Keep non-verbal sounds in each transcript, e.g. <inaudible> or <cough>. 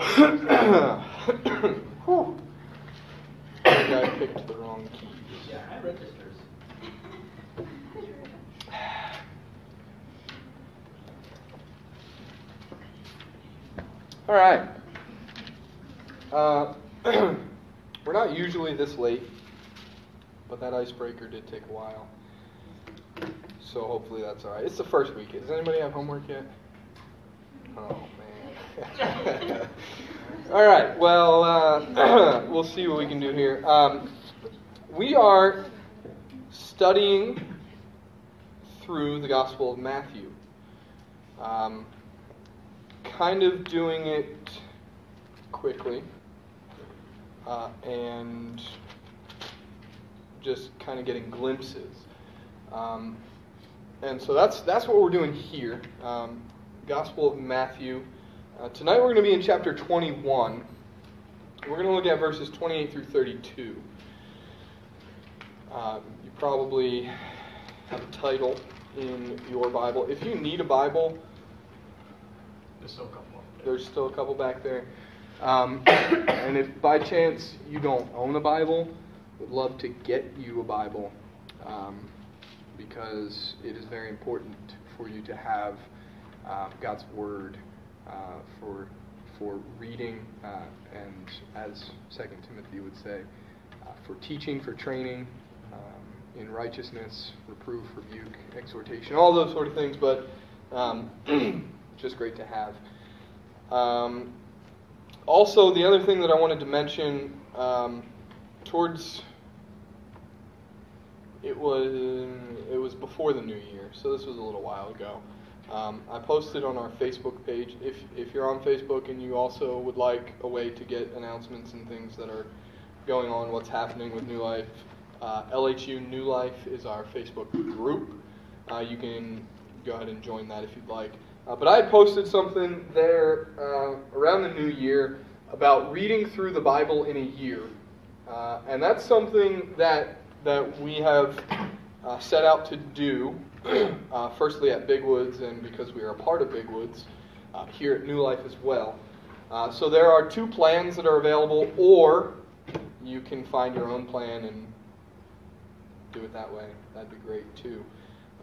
I think I picked the wrong keys. Yeah, I registers. All right. Uh, <clears throat> we're not usually this late, but that icebreaker did take a while. So hopefully that's all right. It's the first week. Does anybody have homework yet? Oh man. <laughs> all right. Well, uh, <clears throat> we'll see what we can do here. Um, we are studying through the Gospel of Matthew. Um, kind of doing it quickly uh, and just kind of getting glimpses. Um, and so that's that's what we're doing here. Um, Gospel of Matthew. Uh, tonight we're going to be in chapter 21. We're going to look at verses 28 through 32. Um, you probably have a title in your Bible. If you need a Bible, There's still a couple there's still a couple back there. Um, <coughs> and if by chance you don't own a Bible, would love to get you a Bible um, because it is very important for you to have uh, God's Word for for reading uh, and, as Second Timothy would say, uh, for teaching, for training um, in righteousness, reproof, rebuke, exhortation, all those sort of things. But um, <clears throat> just great to have. Um, also, the other thing that I wanted to mention um, towards it was it was before the new year, so this was a little while ago. Um, I posted on our Facebook page. If if you're on Facebook and you also would like a way to get announcements and things that are going on, what's happening with New Life, uh, LHU New Life is our Facebook group. Uh, you can go ahead and join that if you'd like. Uh, but I posted something there uh, around the new year about reading through the Bible in a year, uh, and that's something that that we have uh, set out to do. Uh, firstly, at Big Woods, and because we are a part of Big Woods uh, here at New Life as well. Uh, so there are two plans that are available, or you can find your own plan and do it that way. That'd be great too.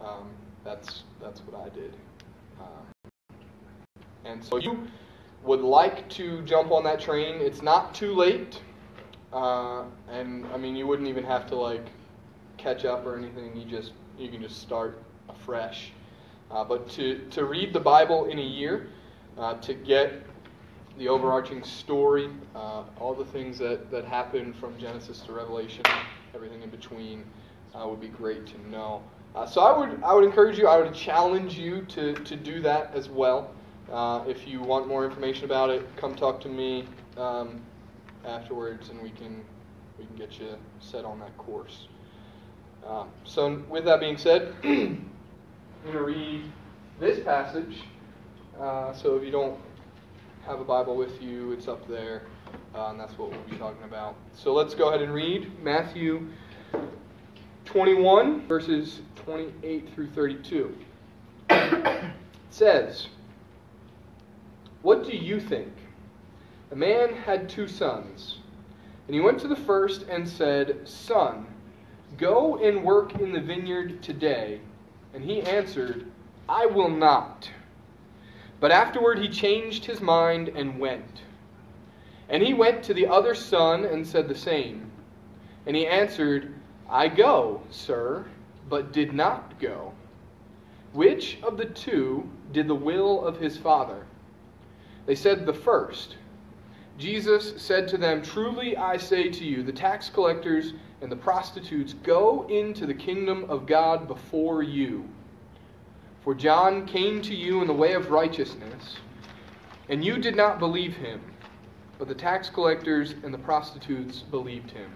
Um, that's that's what I did. Um, and so you would like to jump on that train. It's not too late. Uh, and I mean, you wouldn't even have to like catch up or anything. You just you can just start afresh. Uh, but to to read the Bible in a year, uh, to get the overarching story, uh, all the things that that happen from Genesis to Revelation, everything in between, uh, would be great to know. Uh, so I would I would encourage you. I would challenge you to to do that as well. Uh, if you want more information about it, come talk to me. Um, afterwards, and we can we can get you set on that course. So, with that being said, <clears throat> I'm going to read this passage. Uh, so, if you don't have a Bible with you, it's up there, uh, and that's what we'll be talking about. So, let's go ahead and read Matthew 21, verses 28 through 32. it says, What do you think? A man had two sons. And he went to the first and said, Son, go and work in the vineyard today. And he answered, I will not. But afterward he changed his mind and went. And he went to the other son and said the same. And he answered, I go, sir, but did not go. Which of the two did the will of his father? They said, The first. Jesus said to them, Truly I say to you, the tax collectors and the prostitutes go into the kingdom of God before you. For John came to you in the way of righteousness, and you did not believe him, but the tax collectors and the prostitutes believed him.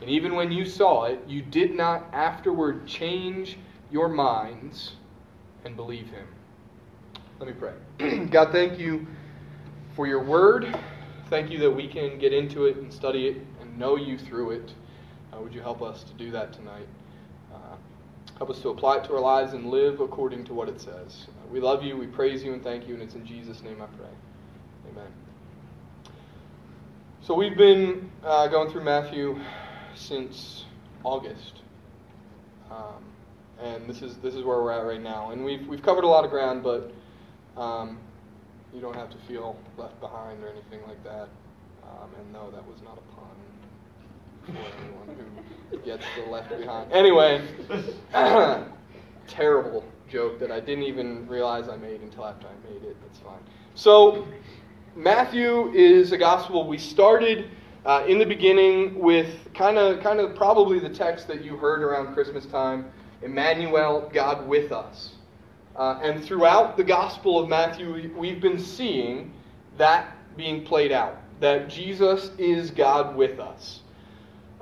And even when you saw it, you did not afterward change your minds and believe him. Let me pray. <clears throat> God, thank you for your word. Thank you that we can get into it and study it and know you through it. Uh, would you help us to do that tonight? Help us to apply it to our lives and live according to what it says. We love you, we praise you, and thank you, and it's in Jesus' name I pray. Amen. So we've been uh, going through Matthew since August, um, and this is this is where we're at right now. And we've we've covered a lot of ground, but um, you don't have to feel left behind or anything like that. Um, and no, that was not a pun who gets the left behind. Anyway, <clears throat> terrible joke that I didn't even realize I made until after I made it. That's fine. So, Matthew is a gospel. We started uh, in the beginning with kind of, kind of probably the text that you heard around Christmas time Emmanuel, God with us. Uh, and throughout the Gospel of Matthew, we've been seeing that being played out that Jesus is God with us.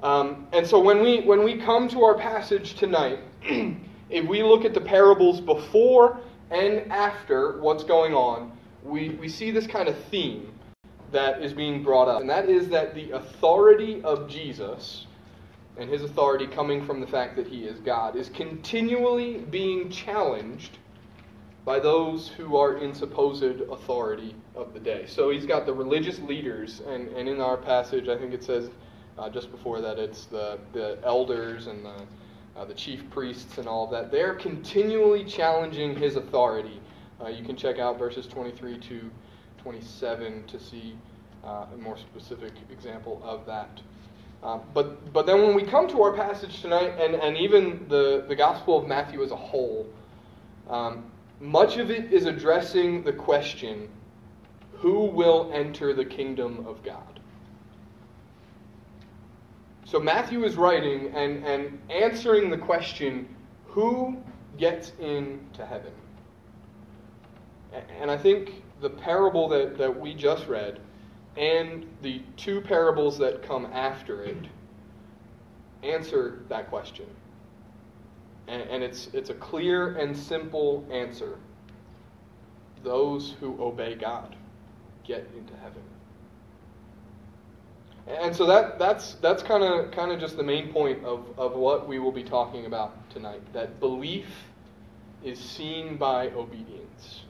Um, and so when we, when we come to our passage tonight, <clears throat> if we look at the parables before and after what's going on, we, we see this kind of theme that is being brought up. And that is that the authority of Jesus, and his authority coming from the fact that he is God, is continually being challenged by those who are in supposed authority of the day. So he's got the religious leaders, and, and in our passage, I think it says uh, just before that, it's the, the elders and the, uh, the chief priests and all of that. They're continually challenging his authority. Uh, you can check out verses 23 to 27 to see uh, a more specific example of that. Uh, but, but then when we come to our passage tonight, and, and even the, the Gospel of Matthew as a whole, um, much of it is addressing the question who will enter the kingdom of God? So Matthew is writing and, and answering the question who gets into heaven? And I think the parable that, that we just read and the two parables that come after it answer that question. And, and it's, it's a clear and simple answer. Those who obey God get into heaven. And so that, that's, that's kind of kind of just the main point of, of what we will be talking about tonight. That belief is seen by obedience.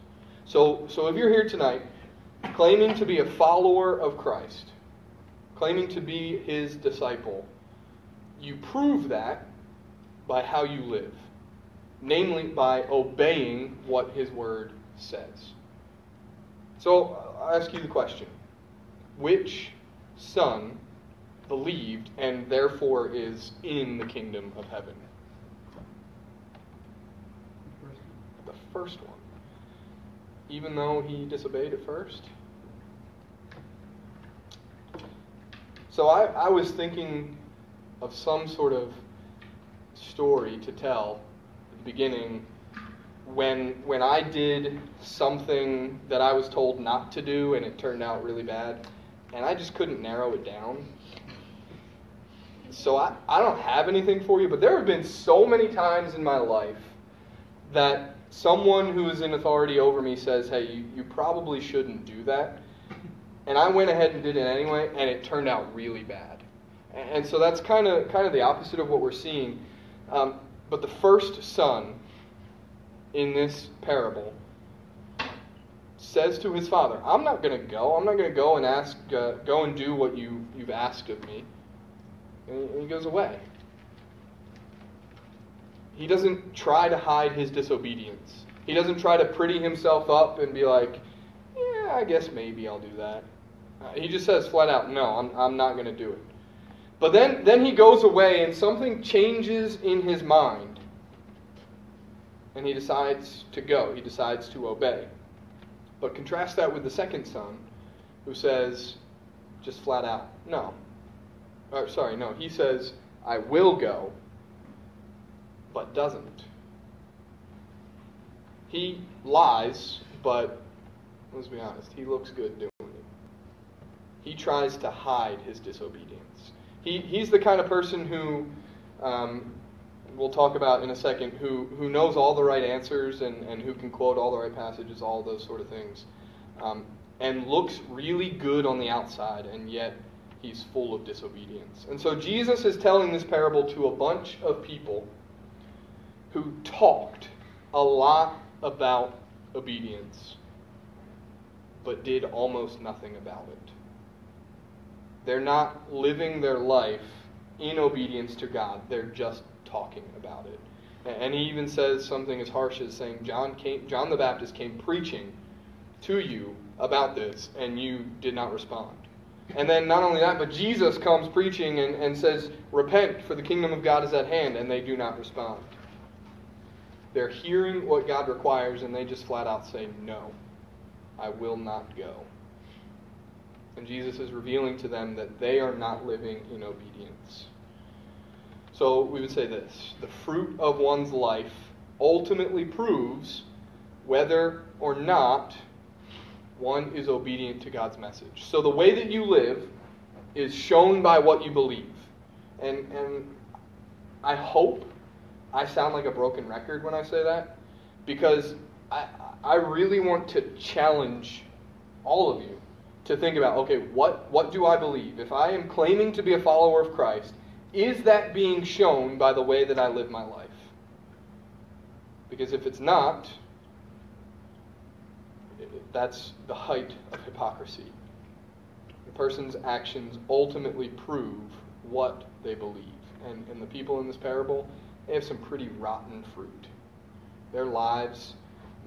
So, so if you're here tonight claiming to be a follower of Christ, claiming to be his disciple, you prove that by how you live, namely by obeying what His Word says. So I'll ask you the question which son believed and therefore is in the kingdom of heaven? The first one. Even though he disobeyed at first? So I, I was thinking of some sort of story to tell at the beginning when when I did something that I was told not to do and it turned out really bad and I just couldn't narrow it down. So I, I don't have anything for you, but there have been so many times in my life that someone who is in authority over me says, hey, you, you probably shouldn't do that. And I went ahead and did it anyway, and it turned out really bad. And so that's kind of kind of the opposite of what we're seeing. Um, but the first son in this parable says to his father, "I'm not going to go. I'm not going to go and ask, uh, go and do what you you've asked of me." And he goes away. He doesn't try to hide his disobedience. He doesn't try to pretty himself up and be like, "Yeah, I guess maybe I'll do that." Uh, he just says flat out, "No, I'm I'm not going to do it." But then, then he goes away and something changes in his mind. And he decides to go. He decides to obey. But contrast that with the second son who says, just flat out, no. Or, sorry, no. He says, I will go, but doesn't. He lies, but let's be honest, he looks good doing it. He tries to hide his disobedience. He, he's the kind of person who, um, we'll talk about in a second, who, who knows all the right answers and, and who can quote all the right passages, all those sort of things, um, and looks really good on the outside, and yet he's full of disobedience. And so Jesus is telling this parable to a bunch of people who talked a lot about obedience, but did almost nothing about it. They're not living their life in obedience to God. They're just talking about it. And he even says something as harsh as saying, John, came, John the Baptist came preaching to you about this, and you did not respond. And then not only that, but Jesus comes preaching and, and says, Repent, for the kingdom of God is at hand, and they do not respond. They're hearing what God requires, and they just flat out say, No, I will not go. And Jesus is revealing to them that they are not living in obedience. So we would say this the fruit of one's life ultimately proves whether or not one is obedient to God's message. So the way that you live is shown by what you believe. And, and I hope I sound like a broken record when I say that because I, I really want to challenge all of you to think about okay, what, what do I believe? If I am claiming to be a follower of Christ, is that being shown by the way that I live my life? Because if it's not, that's the height of hypocrisy. The person's actions ultimately prove what they believe. And, and the people in this parable, they have some pretty rotten fruit. Their lives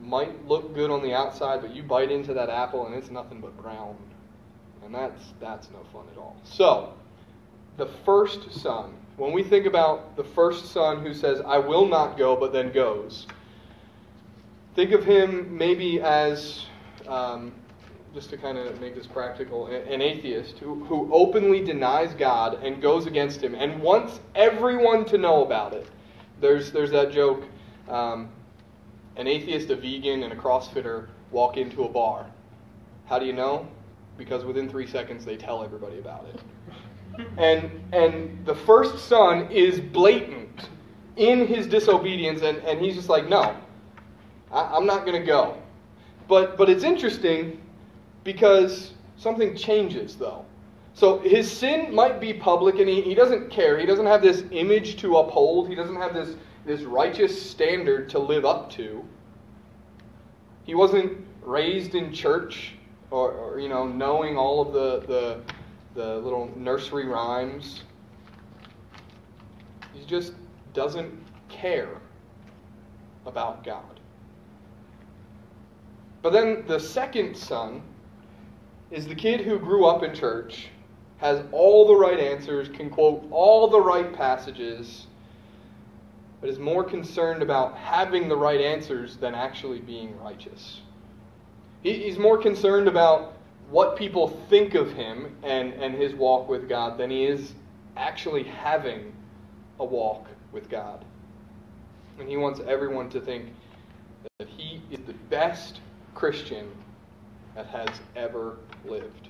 might look good on the outside, but you bite into that apple and it's nothing but brown. And that's, that's no fun at all. So, the first son, when we think about the first son who says, I will not go, but then goes, think of him maybe as um, just to kind of make this practical, an atheist who, who openly denies God and goes against him and wants everyone to know about it. There's, there's that joke um, an atheist, a vegan, and a CrossFitter walk into a bar. How do you know? Because within three seconds they tell everybody about it. And, and the first son is blatant in his disobedience, and, and he's just like, no, I, I'm not going to go. But, but it's interesting because something changes, though. So his sin might be public and he, he doesn't care. He doesn't have this image to uphold, he doesn't have this, this righteous standard to live up to. He wasn't raised in church or, or you know, knowing all of the, the, the little nursery rhymes. He just doesn't care about God. But then the second son is the kid who grew up in church, has all the right answers, can quote all the right passages, but is more concerned about having the right answers than actually being righteous. He's more concerned about what people think of him and, and his walk with God than he is actually having a walk with God. And he wants everyone to think that he is the best Christian that has ever lived.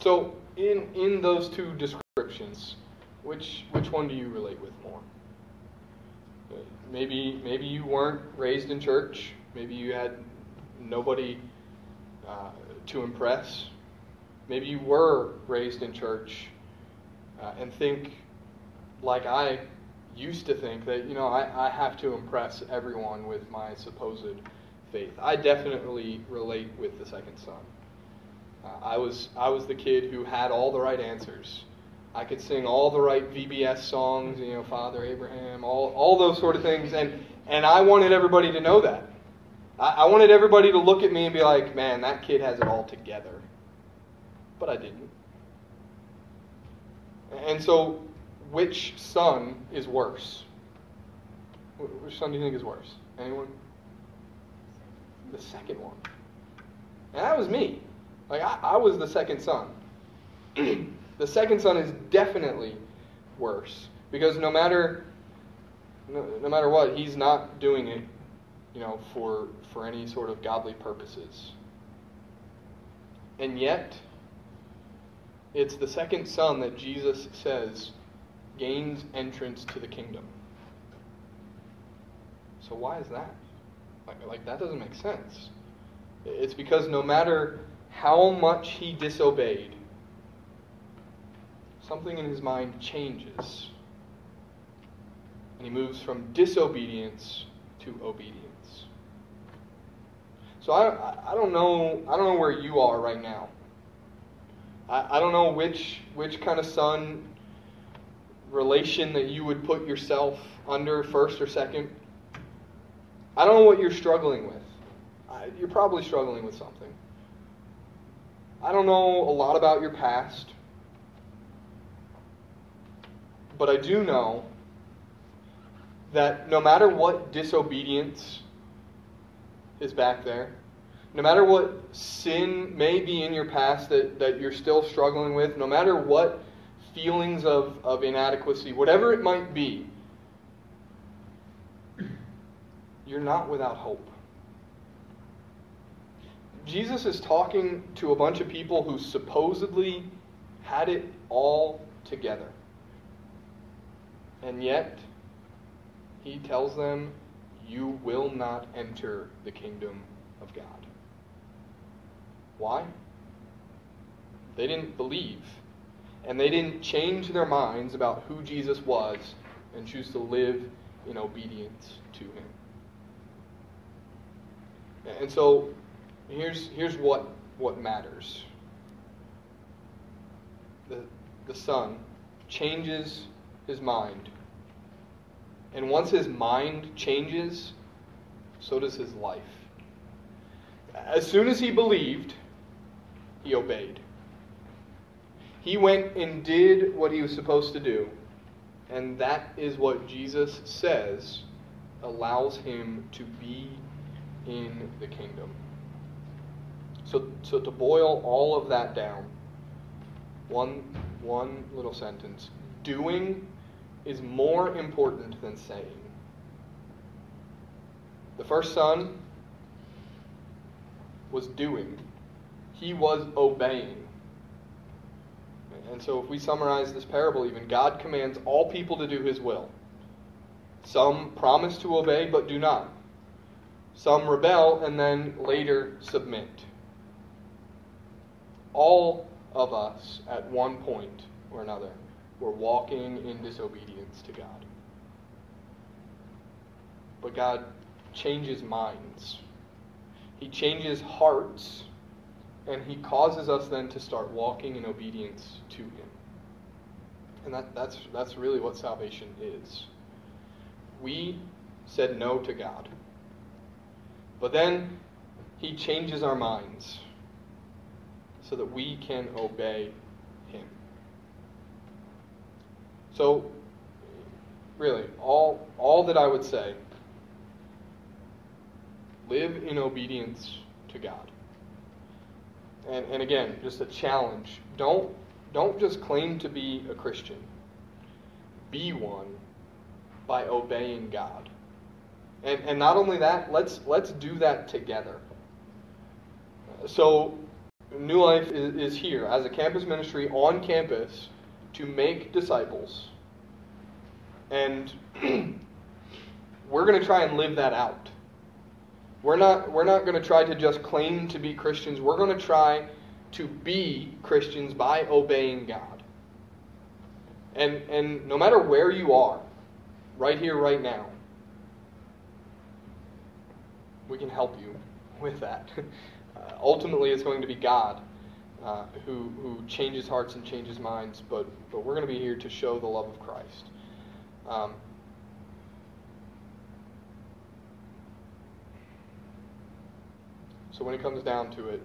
So, in, in those two descriptions, which, which one do you relate with more? Maybe, maybe you weren't raised in church. Maybe you had nobody uh, to impress. Maybe you were raised in church uh, and think, like I used to think that, you know, I, I have to impress everyone with my supposed faith. I definitely relate with the second son. Uh, I, was, I was the kid who had all the right answers. I could sing all the right VBS songs, you know, Father Abraham, all, all those sort of things, and, and I wanted everybody to know that. I, I wanted everybody to look at me and be like, man, that kid has it all together. But I didn't. And so which son is worse? Which son do you think is worse? Anyone? The second one. And that was me. Like, I, I was the second son. <clears throat> the second son is definitely worse. Because no matter no, no matter what, he's not doing it, you know, for for any sort of godly purposes. And yet, it's the second son that Jesus says gains entrance to the kingdom. So why is that? Like, like that doesn't make sense. It's because no matter how much he disobeyed, something in his mind changes. And he moves from disobedience to obedience. So I, I don't know I don't know where you are right now I, I don't know which which kind of son relation that you would put yourself under first or second. I don't know what you're struggling with. I, you're probably struggling with something. I don't know a lot about your past. But I do know that no matter what disobedience is back there, no matter what sin may be in your past that, that you're still struggling with, no matter what feelings of, of inadequacy, whatever it might be, you're not without hope. Jesus is talking to a bunch of people who supposedly had it all together. And yet, he tells them, You will not enter the kingdom of God. Why? They didn't believe. And they didn't change their minds about who Jesus was and choose to live in obedience to him. And so here's, here's what, what matters. The, the Son changes his mind. And once his mind changes, so does his life. As soon as he believed, he obeyed. He went and did what he was supposed to do. And that is what Jesus says allows him to be in the kingdom. So, so to boil all of that down, one, one little sentence doing is more important than saying. The first son was doing, he was obeying. And so, if we summarize this parable, even God commands all people to do his will. Some promise to obey but do not. Some rebel and then later submit. All of us, at one point or another, were walking in disobedience to God. But God changes minds, He changes hearts, and He causes us then to start walking in obedience to Him. And that, that's, that's really what salvation is. We said no to God. But then He changes our minds so that we can obey Him. So, really, all, all that I would say live in obedience to God. And, and again, just a challenge. Don't, don't just claim to be a Christian, be one by obeying God. And, and not only that, let's, let's do that together. So, New Life is, is here as a campus ministry on campus to make disciples. And <clears throat> we're going to try and live that out. We're not, we're not going to try to just claim to be Christians. We're going to try to be Christians by obeying God. And, and no matter where you are, right here, right now, we can help you with that. <laughs> Uh, ultimately, it's going to be God uh, who, who changes hearts and changes minds, but, but we're going to be here to show the love of Christ. Um, so when it comes down to it,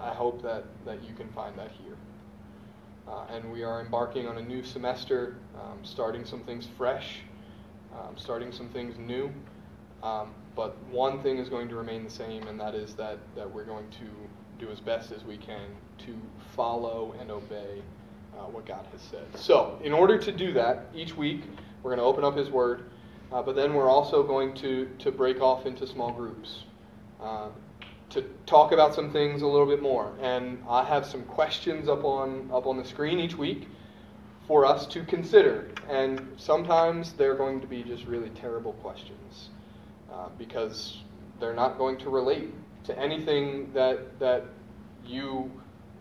I hope that, that you can find that here. Uh, and we are embarking on a new semester, um, starting some things fresh, um, starting some things new. Um, but one thing is going to remain the same, and that is that, that we're going to do as best as we can to follow and obey uh, what God has said. So, in order to do that, each week we're going to open up His Word, uh, but then we're also going to, to break off into small groups uh, to talk about some things a little bit more. And I have some questions up on, up on the screen each week for us to consider. And sometimes they're going to be just really terrible questions uh, because they're not going to relate to anything that, that you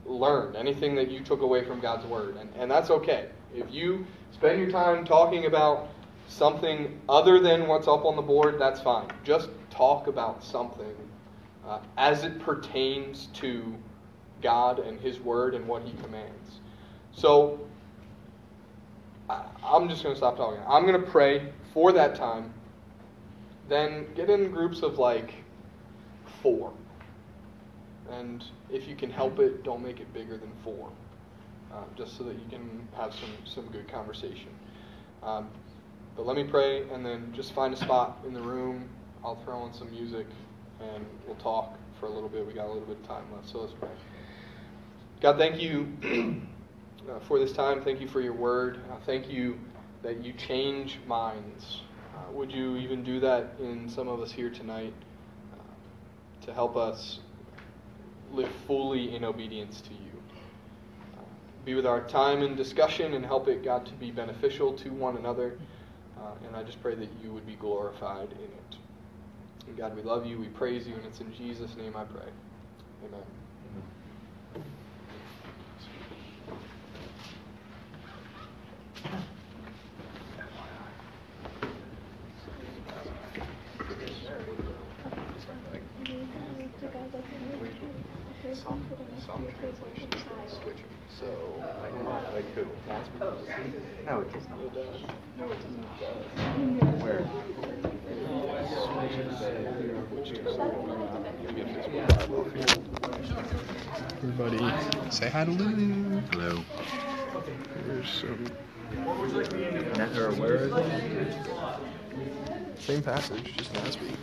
learned, anything that you took away from God's Word. And, and that's okay. If you spend your time talking about something other than what's up on the board, that's fine. Just talk about something uh, as it pertains to God and His Word and what He commands. So, I, I'm just going to stop talking. I'm going to pray for that time. Then get in groups of like four. And if you can help it, don't make it bigger than four, uh, just so that you can have some, some good conversation. Um, but let me pray, and then just find a spot in the room. I'll throw in some music, and we'll talk for a little bit. We got a little bit of time left, so let's pray. God, thank you <clears throat> uh, for this time. Thank you for your word. Uh, thank you that you change minds. Uh, would you even do that in some of us here tonight to help us live fully in obedience to you? Uh, be with our time and discussion and help it, God, to be beneficial to one another. Uh, and I just pray that you would be glorified in it. And God, we love you, we praise you, and it's in Jesus' name I pray. Amen. Some, some translations switch them. So, like who? No, it does not. Where? Everybody, say hi to Lou. Hello. There's some Net or where is it? same passage, just last week.